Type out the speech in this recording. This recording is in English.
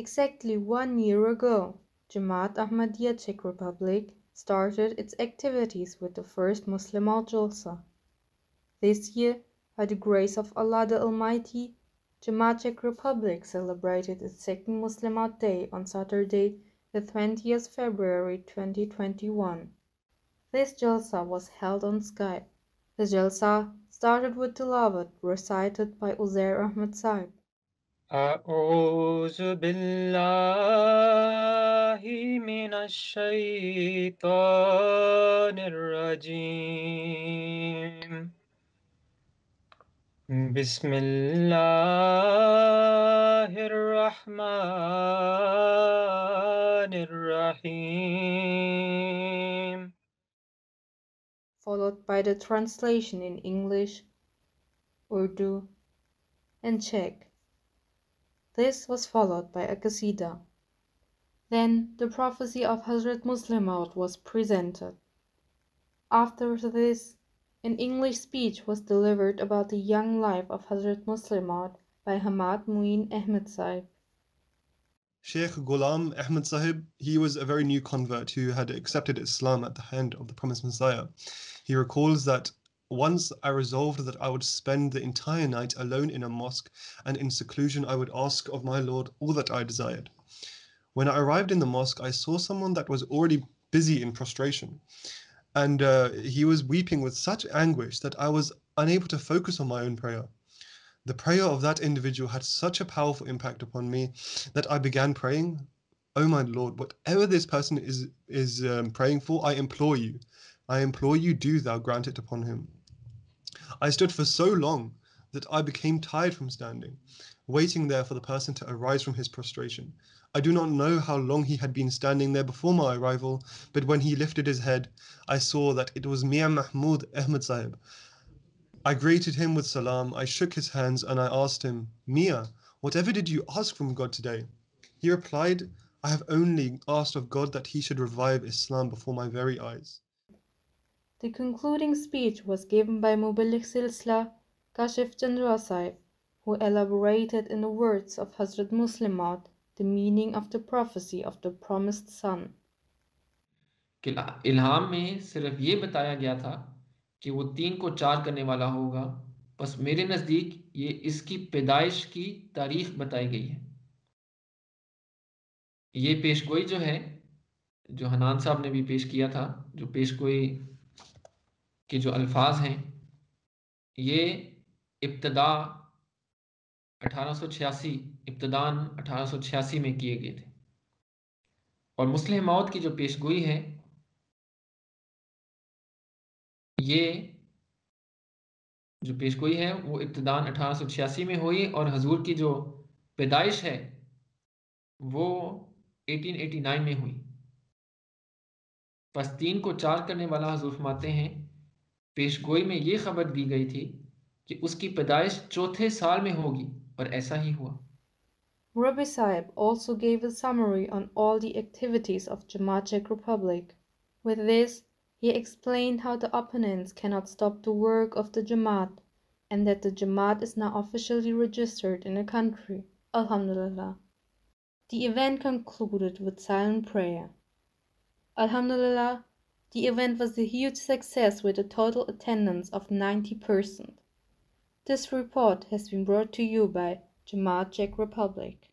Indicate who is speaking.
Speaker 1: Exactly one year ago, Jamaat Ahmadiyya Czech Republic started its activities with the first Musleh Maud Jalsa. This year, by the grace of Allah the Almighty, Jamaat Czech Republic celebrated its second Musleh Maud Day on Saturday, the 20th February 2021. This Jalsa was held on Skype. The Jalsa started with the Tilawat recited by Uzair Ahmed Saib.
Speaker 2: أعوذ بالله من الشيطان الرجيم بسم الله الرحمن الرحيم
Speaker 1: Followed by the translation in English, Urdu, and Czech. This was followed by a qasida. Then the prophecy of Hazrat Musleh Maud was presented. After this, an English speech was delivered about the young life of Hazrat Musleh Maud by Hamad Muin Ahmed Sahib.
Speaker 3: Sheikh Ghulam Ahmed Sahib, he was a very new convert who had accepted Islam at the hand of the promised Messiah. He recalls that once I resolved that I would spend the entire night alone in a mosque, and in seclusion I would ask of my Lord all that I desired. When I arrived in the mosque, I saw someone that was already busy in prostration, and uh, he was weeping with such anguish that I was unable to focus on my own prayer. The prayer of that individual had such a powerful impact upon me that I began praying, Oh my Lord, whatever this person is is um, praying for, I implore you, I implore you, do thou grant it upon him. I stood for so long that I became tired from standing, waiting there for the person to arise from his prostration. I do not know how long he had been standing there before my arrival, but when he lifted his head, I saw that it was Mir Mahmud Ahmed Sahib. I greeted him with salam, I shook his hands, and I asked him, Mia, whatever did you ask from God today? He replied, I have only asked of God that he should revive Islam before my very eyes.
Speaker 1: The concluding speech was given by Mubalik Silsla Kashif Chandra Sahib, who elaborated in the words of Hazrat Muslimat the meaning of the prophecy of the promised son.
Speaker 4: Ilham mein sirf ye bataya gaya tha ki wo چار کرنے والا ہوگا بس میرے نزدیک یہ اس کی پیدائش کی تاریخ بتائی گئی ہے یہ پیش گوئی جو ہے جو حنان صاحب نے بھی پیش کیا تھا جو پیشگوئی کے جو الفاظ ہیں، یہ ابتدا اٹھارہ سو چھیاسی ابتدا اٹھارہ سو چھیاسی میں کیے گئے تھے۔ اور مسلم موت کی جو پیش گوئی ہے، یہ جو پیش گوئی ہے، وہ
Speaker 1: ابتدا اٹھارہ سو چھیاسی میں ہوئی اور حضور کی جو پیدائش ہے، وہ ایٹین ایٹی نائن میں ہوئی۔ پس تین کو چار کرنے والا حضور فرماتے ہیں پیش گوئی میں یہ خبر دی گئی تھی کہ اس کی پیدائش چوتھے سال میں ہوگی اور ایسا ہی ہوا۔ The event was a huge success with a total attendance of 90%. This report has been brought to you by Jamaat Czech Republic.